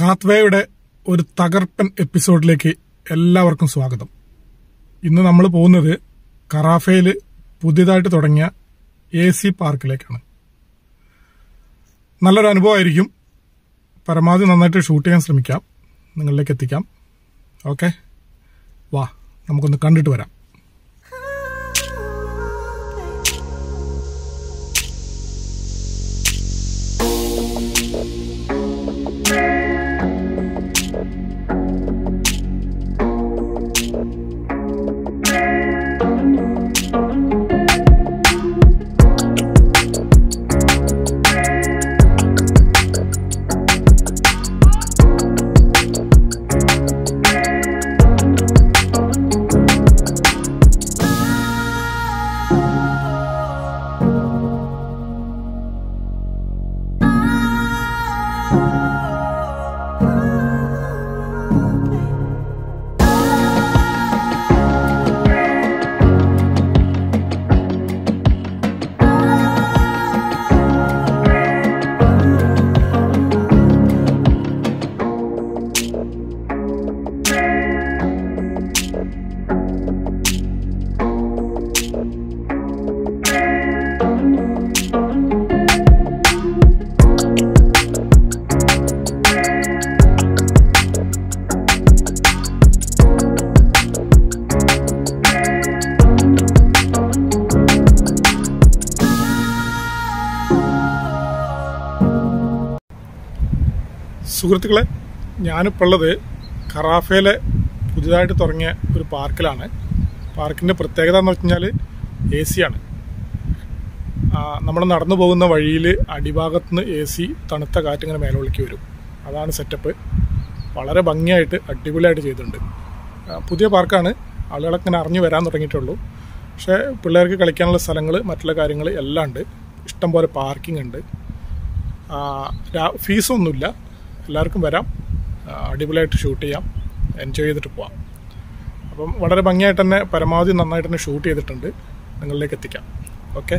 കാത്വേയുടെ ഒരു തകർപ്പൻ എപ്പിസോഡിലേക്ക് എല്ലാവർക്കും സ്വാഗതം. ഇന്ന് നമ്മൾ പോകുന്നത് കറാഫയിൽ പുതിയതായിട്ട് തുടങ്ങിയ എ സി പാർക്കിലേക്കാണ്. നല്ലൊരു അനുഭവമായിരിക്കും. പരമാവധി നന്നായിട്ട് ഷൂട്ട് ചെയ്യാൻ ശ്രമിക്കാം. നിങ്ങളിലേക്ക് എത്തിക്കാം. ഓക്കെ? വാ നമുക്കൊന്ന് കണ്ടിട്ട് വരാം. സുഹൃത്തുക്കളെ ഞാനിപ്പോൾ ഉള്ളത് കറാഫയിലെ പുതിയതായിട്ട് തുടങ്ങിയ ഒരു പാർക്കിലാണ്. പാർക്കിന്റെ പ്രത്യേകത എന്ന് വെച്ച് കഴിഞ്ഞാൽ എ സി ആണ്. നമ്മൾ നടന്നു പോകുന്ന വഴിയിൽ അടിഭാഗത്ത് നിന്ന് എ സി തണുത്ത കാറ്റിങ്ങനെ മേലോളിക്ക് വരും. അതാണ് സെറ്റപ്പ് വളരെ ഭംഗിയായിട്ട് അടിപൊളിയായിട്ട് ചെയ്തിട്ടുണ്ട്. പുതിയ പാർക്കാണ്. ആളുകളൊക്കെ ഇങ്ങനെ അറിഞ്ഞു വരാൻ തുടങ്ങിയിട്ടുള്ളൂ. പക്ഷേ പിള്ളേർക്ക് കളിക്കാനുള്ള സ്ഥലങ്ങൾ മറ്റുള്ള കാര്യങ്ങൾ എല്ലാം ഉണ്ട്. ഇഷ്ടംപോലെ പാർക്കിംഗ് ഉണ്ട്. ഫീസൊന്നുമില്ല. എല്ലാവർക്കും വരാം. അടിപൊളിയായിട്ട് ഷൂട്ട് ചെയ്യാം. എൻജോയ് ചെയ്തിട്ട് പോവാം. അപ്പം വളരെ ഭംഗിയായിട്ട് തന്നെ പരമാവധി നന്നായിട്ട് തന്നെ ഷൂട്ട് ചെയ്തിട്ടുണ്ട്. നിങ്ങളിലേക്ക് എത്തിക്കാം. ഓക്കെ